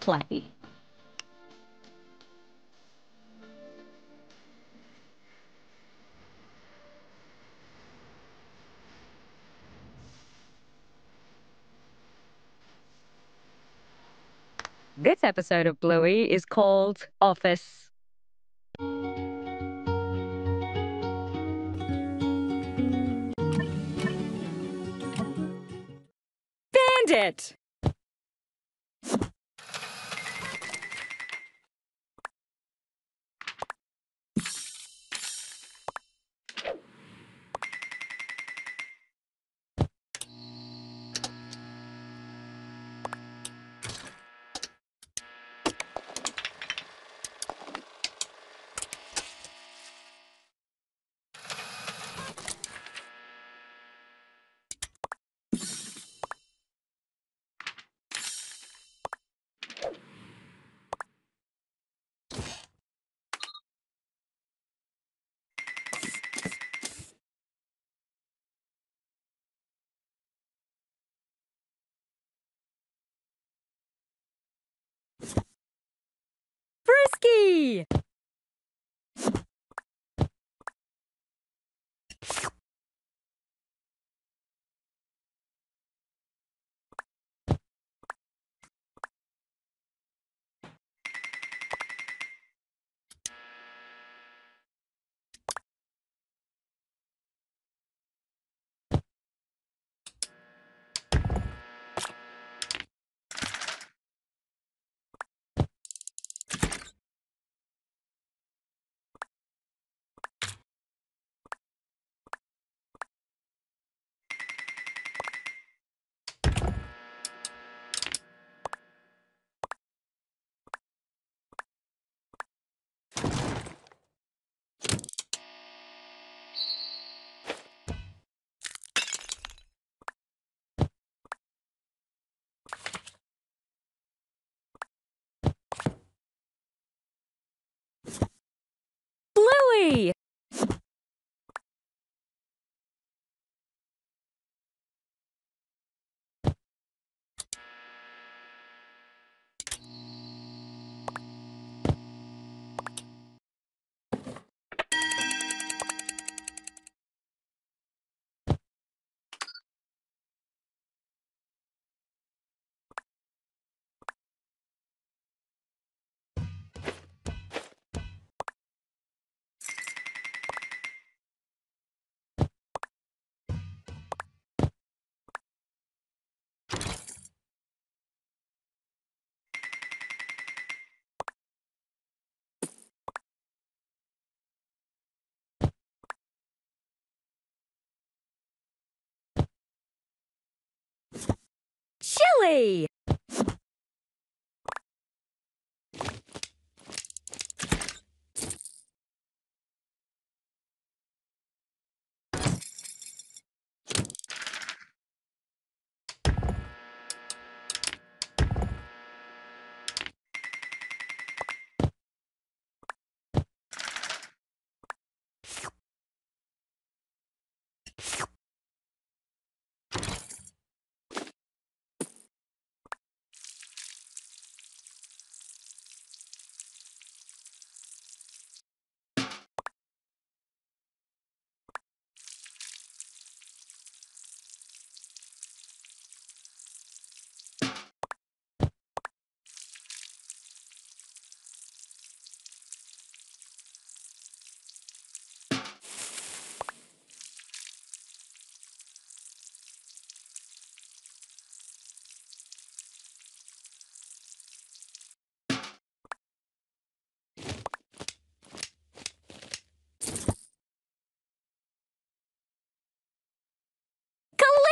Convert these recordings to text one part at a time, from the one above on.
play. This episode of Bluey is called Office. Bandit! Frisky! Bluey! Chili!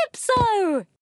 hope so!